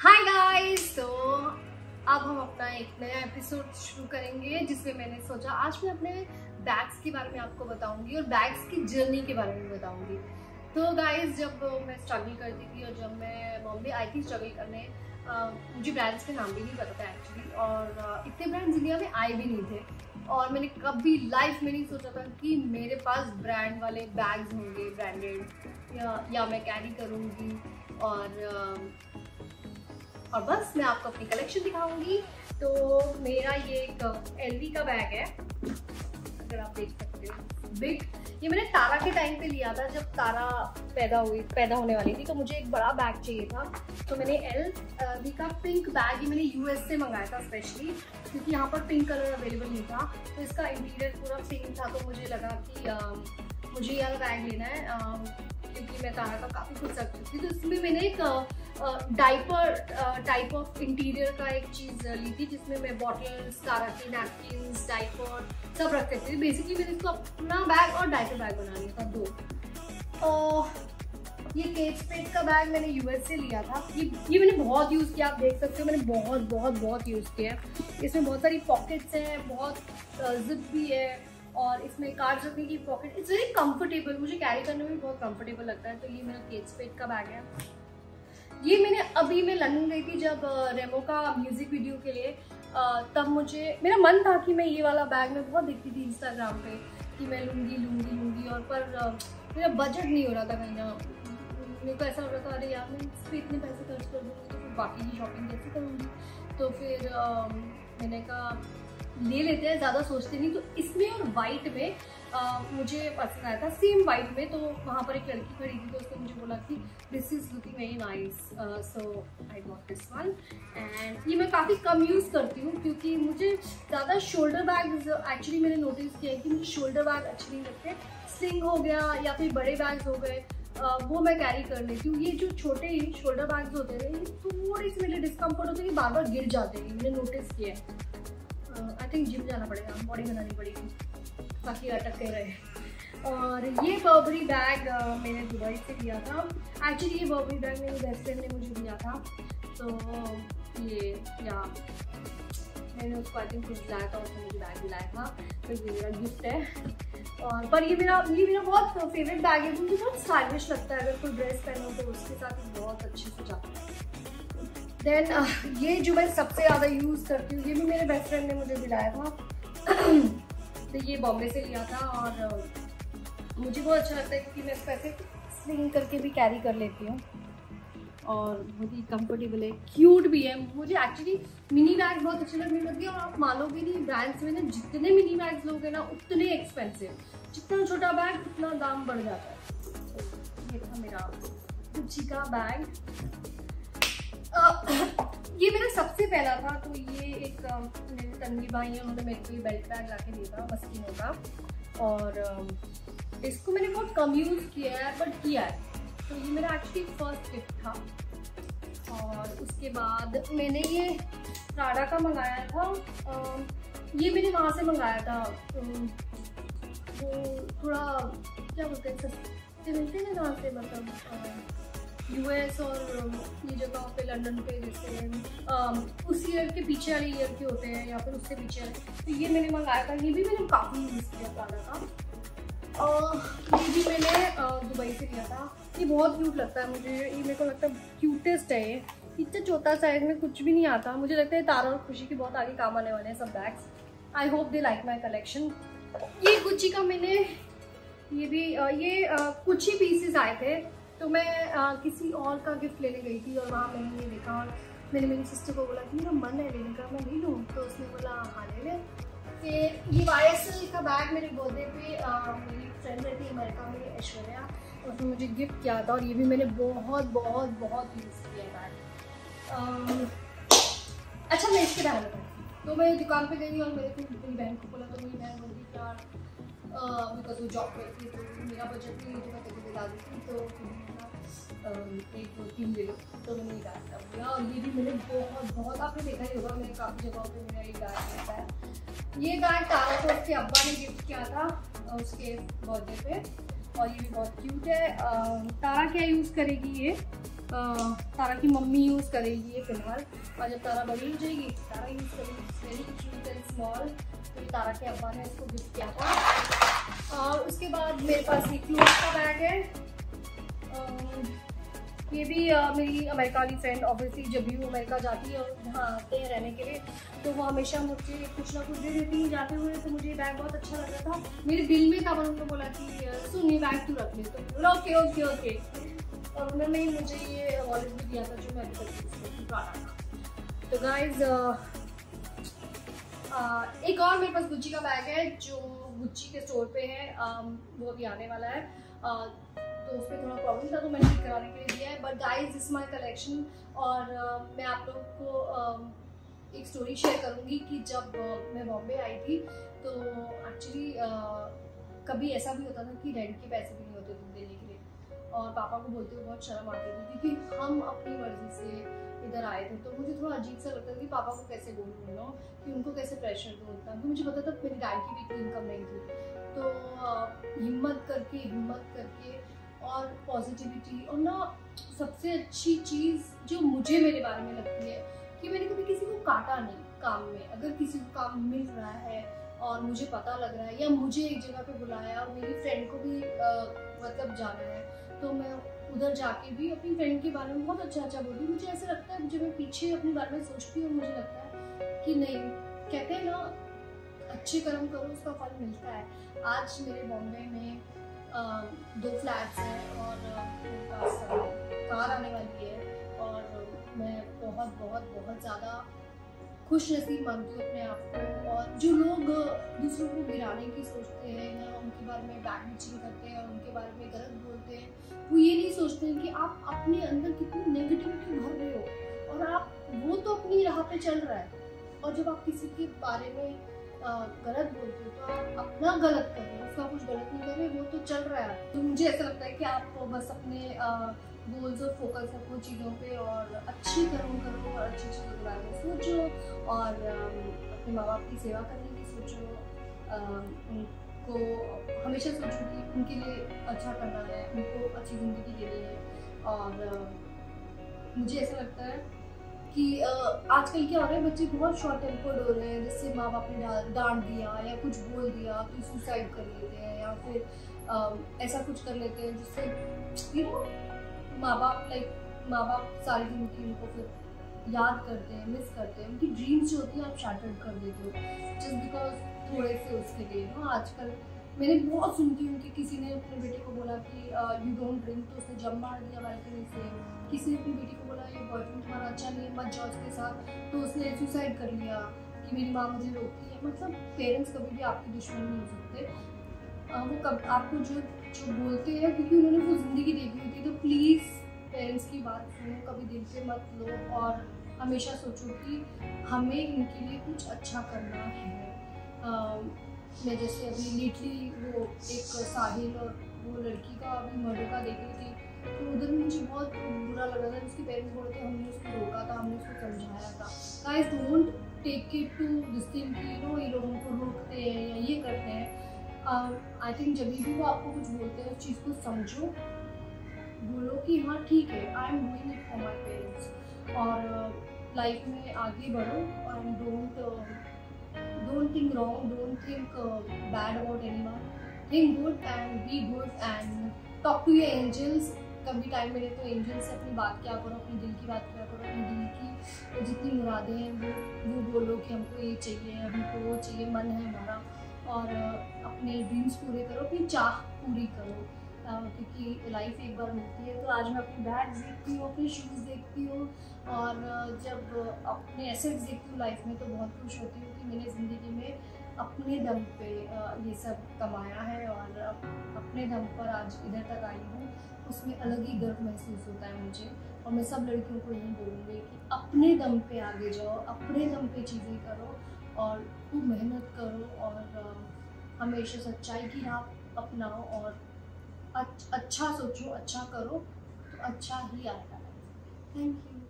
Hi guys तो अब हम अपना एक नया एपिसोड शुरू करेंगे, जिसमें मैंने सोचा आज मैं अपने बैग्स के बारे में आपको बताऊँगी और बैग्स की जर्नी के बारे में बताऊँगी। तो गाइस जब मैं स्ट्रगल करती थी और जब मैं बॉम्बे आई थी स्ट्रगल करने मुझे ब्रांड्स के नाम भी नहीं पता था एक्चुअली और इतने ब्रांड्स इंडिया में आए भी नहीं थे। और मैंने कभी लाइफ में नहीं सोचा था कि मेरे पास ब्रांड वाले बैग्स होंगे ब्रांडेड या या मैं कैरी करूँगी। और और बस मैं आपको अपनी कलेक्शन दिखाऊँगी। तो मेरा ये एक एल का बैग है। अगर आप देख सकते हो। बिग ये मैंने तारा के टाइम पे लिया था जब तारा पैदा हुई पैदा होने वाली थी तो मुझे एक बड़ा बैग चाहिए था। तो मैंने एल वी का पिंक बैग ये मैंने यूएस से मंगाया था स्पेशली क्योंकि यहाँ पर पिंक कलर अवेलेबल नहीं था। तो इसका इंटीरियर पूरा पिंक था तो मुझे लगा कि आ, मुझे यह बैग लेना है आ, क्योंकि मैं तारा का काफ़ी कुछ रख चुकी थी। तो इसमें मैंने एक डाइपर टाइप ऑफ़ इंटीरियर का एक चीज़ ली थी, जिसमें मैं बॉटल्स तारा की नैपकिन डाइपर सब रखते थे। बेसिकली मैंने इसको अपना बैग और डाइपर बैग बना लिया था, दो। और ये केट स्पेट का बैग मैंने यूएस से लिया था। ये ये मैंने बहुत यूज़ किया, आप देख सकते हो, मैंने बहुत बहुत बहुत यूज़ किया है। इसमें बहुत सारी पॉकेट्स हैं, बहुत जिप भी है, और इसमें कार्ड रखने की पॉकेट इट्स वेरी कंफर्टेबल मुझे कैरी करने में भी बहुत कंफर्टेबल लगता है तो ये मेरा केट स्पेट का बैग है। ये मैंने अभी मैं लंदन गई थी जब रेमो का म्यूज़िक वीडियो के लिए तब मुझे, मेरा मन था कि मैं ये वाला बैग में बहुत देखती थी इंस्टाग्राम पे, कि मैं लूँगी लूँगी लूँगी, और पर मेरा बजट नहीं हो रहा था कहीं ना मेरे को ऐसा हो रहा था, अरे यार, मैं इस पर इतने पैसे खर्च कर दूँगी तो फिर बाकी की शॉपिंग कैसे करूँगी? तो फिर मैंने कहा, ले लेते हैं, ज़्यादा सोचते नहीं तो इसमें और वाइट में मुझे पसंद आया था। सेम वाइट में तो वहाँ पर एक लड़की खड़ी थी तो उसने मुझे बोला कि this is looking very nice so I got this one and ये मैं काफ़ी कम यूज़ करती हूँ क्योंकि मुझे ज़्यादा शोल्डर बैग एक्चुअली मैंने नोटिस किया है कि मुझे शोल्डर बैग अच्छे नहीं लगते। स्लिंग हो गया या फिर बड़े बैग्स हो गए Uh, वो मैं कैरी कर लेती हूँ। ये जो छोटे ही शोल्डर बैग्स होते हैं ये थोड़े से मेरे डिस्कम्फर्ट होते हैं कि बार बार गिर जाते हैं मैंने नोटिस किया है। आई थिंक जिम जाना पड़ेगा बॉडी बनानी पड़ेगी। ताकि अटक रहे। और ये बर्बरी बैग मैंने दुबई से लिया था। एक्चुअली ये बर्बरी बैग मेरे बेस्ट फ्रेंड ने मुझे दिया था। तो ये, या, मैंने उसको आई थिंक कुछ दिलाया था उसने मुझे बैग दिलाया था। तो ये मेरा गिफ्ट है। और, पर ये मेरा ये मेरा बहुत फेवरेट बैग है मुझे बहुत स्टाइलिश लगता है। अगर कोई ड्रेस पहनो तो उसके साथ बहुत अच्छे से जाता है। देन ये जो मैं सबसे ज़्यादा यूज़ करती हूँ, ये भी मेरे बेस्ट फ्रेंड ने मुझे दिलाया था। तो ये बॉम्बे से लिया था और मुझे बहुत अच्छा लगता है क्योंकि मैं इसको ऐसे स्लिंग करके भी कैरी कर लेती हूँ। और बहुत ही कंफर्टेबल है। क्यूट भी है। मुझे एक्चुअली मिनी बैग बहुत अच्छे लगने लगे और आप मानोगे नहीं ब्रांड्स में ना जितने मिनी बैग्स लोगे ना, उतने एक्सपेंसिव जितना छोटा बैग उतना दाम बढ़ जाता है। ये था मेरा गुच्ची का बैग ये मेरा सबसे पहला था तो ये एक मेरे तनवी भाई है, उन्होंने मेरे को ये बेल्ट बैग ला के दिया था मस्किनों का। और इसको मैंने बहुत कम यूज़ किया है बट किया है। तो ये मेरा एक्चुअली फ़र्स्ट गिफ्ट था। और उसके बाद मैंने ये प्राडा का मंगाया था। ये मैंने वहाँ से मंगाया था। वो थोड़ा, क्या बोलते हैं, सस्ते मिलते हैं वहाँ से मतलब यूएस और ये जगह पे लंदन पे जैसे उस ईयर के पीछे वाले ईयर के होते हैं या फिर उससे पीछे तो ये मैंने मंगाया था, ये भी मैंने काफ़ी यूज़ किया प्लाना का ये भी मैंने दुबई से लिया था। ये बहुत क्यूट लगता है मुझे, ये मेरे को लगता है क्यूटेस्ट है ये। इतना छोटा साइज़ में कुछ भी नहीं आता। मुझे लगता है तारा और खुशी के बहुत आगे काम आने वाले हैं सब bags I hope they like my collection ये गुच्ची का मैंने, ये भी ये कुछ ही पीसेस आए थे। तो मैं आ, किसी और का गिफ्ट लेने गई थी और वहाँ मैंने ये देखा और मैंने मेरी सिस्टर को बोला कि मेरा मन है लेने का मैं ले लूँ। तो उसने बोला हाँ ले लें। कि ये वाई का बैग मेरे बर्थडे पे मेरी फ्रेंड रहती है अमेरिका में ऐश्वर्या। उसने मुझे गिफ्ट किया था और ये भी मैंने बहुत बहुत बहुत यूज़ किया बैग अच्छा मैं इसके में तो मैं दुकान पे गई और मेरे को बहन को बोला तो मेरी बहन बोली यार बिकॉज़ वो जॉब करती है तो मेरा बजट नहीं तो मैं कभी बता दी थी तो एक दो तीन ले लो तो मैंने ये गाय कर और ये भी मैंने बहुत बहुत, आपने देखा ही होगा, मैंने काफ़ी जगहों पे मेरा ये गाय रहता है ये गाय तारा को उसके अब्बा ने गिफ्ट किया था उसके बर्थडे पे, और ये भी बहुत क्यूट है। तारा क्या यूज़ करेगी ये? तारा की मम्मी यूज़ करेगी ये फ़िलहाल और जब तारा बड़ी हो जाएगी तारा यूज़ करेगी वेरी क्यूट एंड स्मॉल तो तारा के अब्बा ने इसको गिफ्ट किया था। और उसके बाद मेरे पास एक क्लोथ का बैग है। ये भी uh, मेरी अमेरिका वाली फ्रेंड ऑब्वियसली जब भी वो अमेरिका जाती है और वहाँ आते हैं रहने के लिए तो वो हमेशा मुझे कुछ ना कुछ दे देती है जाते हुए। तो मुझे बैग बहुत अच्छा लग रहा था। मेरे दिल में था उन्होंने बोला कि सुनिए बैग क्यों रख ले। तो ओके ओके ओके। और उन्होंने मुझे ये वॉलेट भी दिया था जो मैं तो गाइज़ एक और मेरे पास गुच्ची का बैग है जो गुच्ची के स्टोर पे है वो अभी आने वाला है। तो उस पर थोड़ा प्रॉब्लम था तो मैंने ठीक कराने के लिए दिया है। But guys is my collection और uh, मैं आप लोग को uh, एक स्टोरी शेयर करूँगी कि जब uh, मैं बॉम्बे आई थी तो एक्चुअली uh, कभी ऐसा भी होता था कि रेंट के पैसे भी और पापा को बोलते हुए बहुत शर्म आती थी क्योंकि हम अपनी मर्ज़ी से इधर आए थे। तो मुझे थोड़ा अजीब सा लगता था कि पापा को कैसे बोलूँ नो कि उनको कैसे प्रेशर दूँ उतना। तो मुझे पता था मेरी डैड की भी इतनी इनकम नहीं थी। तो हिम्मत करके हिम्मत करके और पॉजिटिविटी और ना सबसे अच्छी चीज़ जो मुझे मेरे बारे में लगती है कि मैंने कभी किसी को काटा नहीं काम में। अगर किसी को काम मिल रहा है और मुझे पता लग रहा है या मुझे एक जगह पे बुलाया और मेरी फ्रेंड को भी मतलब जाना है तो मैं उधर जाके भी अपनी फ्रेंड के बारे में बहुत अच्छा अच्छा बोलती हूँ। मुझे ऐसा लगता है जब मैं पीछे अपने बारे में सोचती हूँ मुझे लगता है कि नहीं, कहते हैं ना, अच्छे कर्म करो, उसका फल मिलता है। आज मेरे बॉम्बे में दो फ्लैट्स हैं और कार आने वाली है और मैं बहुत बहुत बहुत ज़्यादा खुश नसीब मानती हूँ अपने आप को। और जो लोग दूसरों को गिराने की सोचते हैं या उनके बारे में बैड बिचिंग करते हैं और उनके बारे में गलत बोलते हैं, वो ये नहीं सोचते हैं कि आप अपने अंदर कितनी नेगेटिविटी भर रहे हो। और आप, वो तो अपनी राह पे चल रहा है। और जब आप किसी के बारे में गलत बोलते हो तो आप अपना गलत कर रहे हो, उसका कुछ गलत नहीं कर रहे, वो तो चल रहा है। तो मुझे ऐसा लगता है कि आप बस अपने गोल्स और फोकस रखो चीज़ों पे और अच्छी कर्म करो और अच्छी चीज़ों के बारे में सोचो और अपने माँ बाप की सेवा करने की सोचो। उनको हमेशा सोचो कि उनके लिए अच्छा करना है, उनको अच्छी ज़िंदगी देनी है। और मुझे ऐसा लगता है कि आजकल क्या हो रहा है, बच्चे बहुत शॉर्ट टेम्पर्ड हो रहे हैं, जिससे माँ बाप ने डांट दिया या कुछ बोल दिया तो सुसाइड कर लेते हैं या फिर ऐसा कुछ कर लेते हैं जिससे यू नो माँ बाप लाइक माँ बाप सारी ज़िंदगी उनको फिर याद करते हैं मिस करते हैं। उनकी ड्रीम्स जो होती है, आप शैटर्ड कर देते हो। जस्ट बिकॉज़ थोड़े से उसके लिए नो आजकल मैंने बहुत सुनती हूँ कि किसी ने अपने बेटे को बोला कि यू डोंट ड्रिंक तो उसने जम मार दिया बालकनी से। किसी ने अपनी बेटी को बोला, ये बॉयफ्रेंड तुम्हारा अच्छा नहीं है, मत जाओ उसके साथ। तो उसने सुसाइड कर लिया कि मेरी माँ मुझे रोकती है। मतलब पेरेंट्स कभी भी आपके दुश्मन नहीं हो सकते। वो कब, आपको जो बोलते हैं क्योंकि उन्होंने वो ज़िंदगी देखी होती है तो प्लीज़ पेरेंट्स की बात सुनो कभी दिल से मत लो और हमेशा सोचो कि हमें इनके लिए कुछ अच्छा करना है। आ, मैं जैसे अभी लेटली वो एक साहिल और वो लड़की का अभी मर्डर का देख थी तो उधर मुझे बहुत बुरा लगा था उसके पेरेंट्स बोले थे हमने उसको रोका था हमने उसको समझाया था। Guys don't take it to this thing कि नो ये लोग उनको रोकते हैं या ये करते हैं। आई थिंक जब भी वो आपको कुछ बोलते हैं उस चीज़ को समझो बोलो कि हाँ ठीक है I am doing it for my parents और लाइफ में आगे बढ़ो और don't don't think wrong, don't think uh, bad about anyone. Think good and be good and talk to your angels. कभी टाइम मिले तो एंजल से अपनी बात क्या करो अपने दिल की बात क्या करो अपने दिल की जितनी मुरादें हैं वो वो बोलो कि हमको ये चाहिए हमको वो चाहिए मन है हमारा और अपने ड्रीम्स पूरे करो, अपनी चाह पूरी करो। क्योंकि लाइफ एक बार मिलती है तो आज मैं अपनी बैग देखती हूँ, अपने शूज़ देखती हूँ और जब अपने एसेट्स देखती हूँ लाइफ में तो बहुत खुश होती हूँ कि मैंने ज़िंदगी में अपने दम पे ये सब कमाया है और अपने दम पर आज इधर तक आई हूँ। उसमें अलग ही गर्व महसूस होता है मुझे और मैं सब लड़कियों को यही बोलूँगी कि अपने दम पे आगे जाओ, अपने दम पे चीज़ें करो और खूब मेहनत करो और हमेशा सच्चाई की राह अपनाओ और अच्छा सोचो अच्छा करो तो अच्छा ही आता है। Thank you